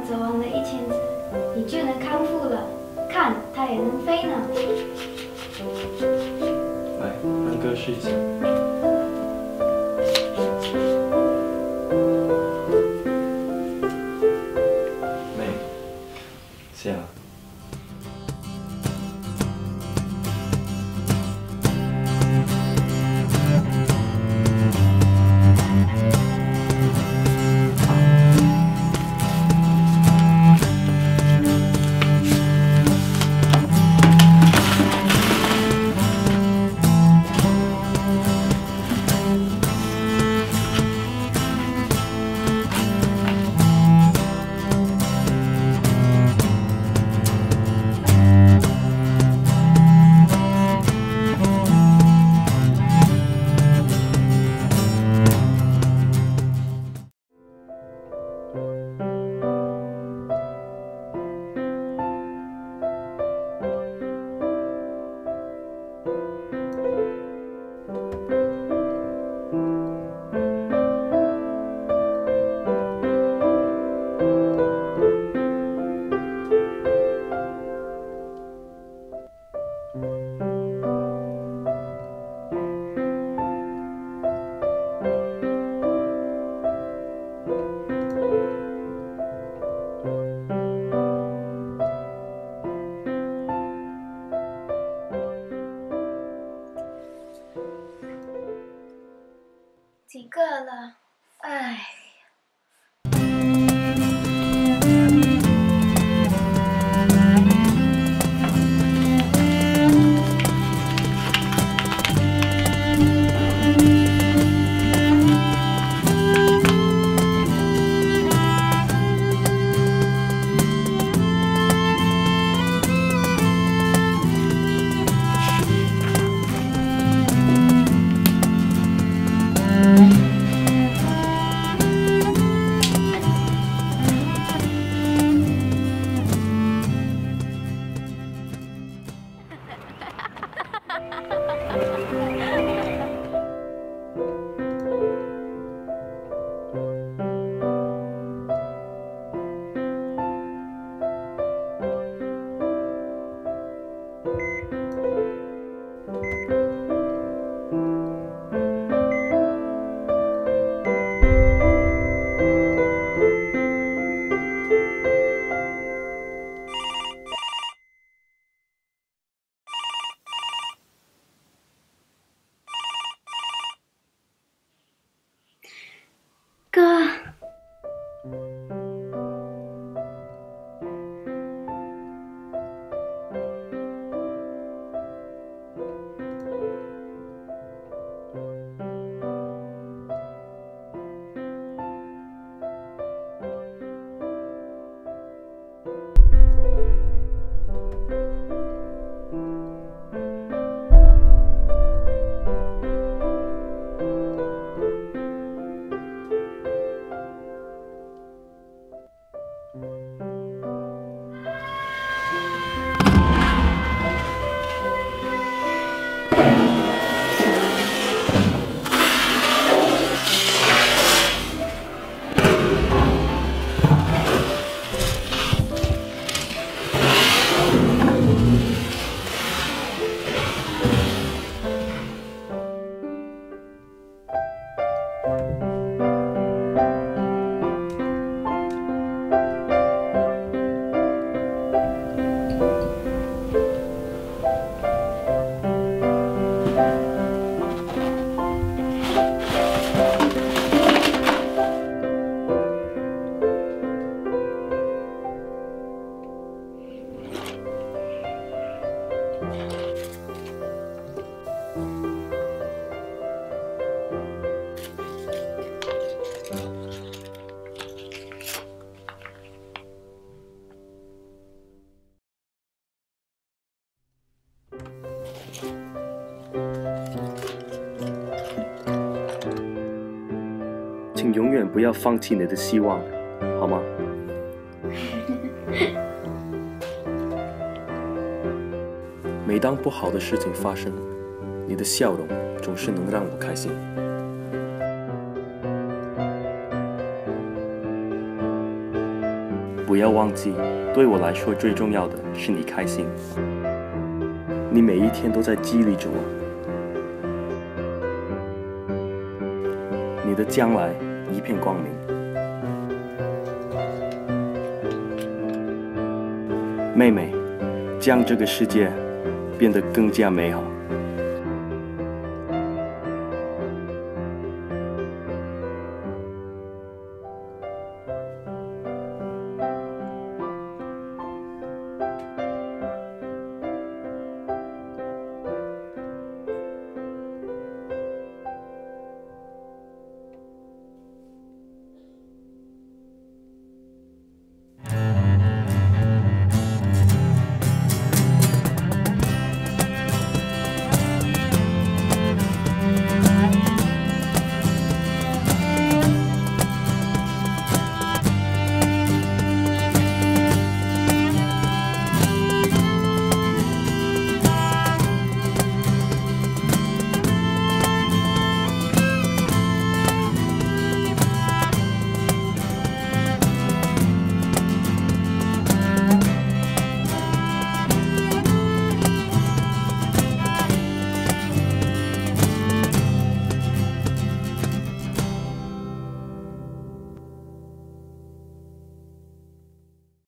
走完了一千只，你就能康复了。看，它也能飞呢。来，安哥试一下。lá. 请永远不要放弃你的希望，好吗？每当不好的事情发生，你的笑容总是能让我开心。不要忘记，对我来说最重要的是你开心。你每一天都在激励着我。你的将来一片光明。妹妹，将这个世界变得更加美好。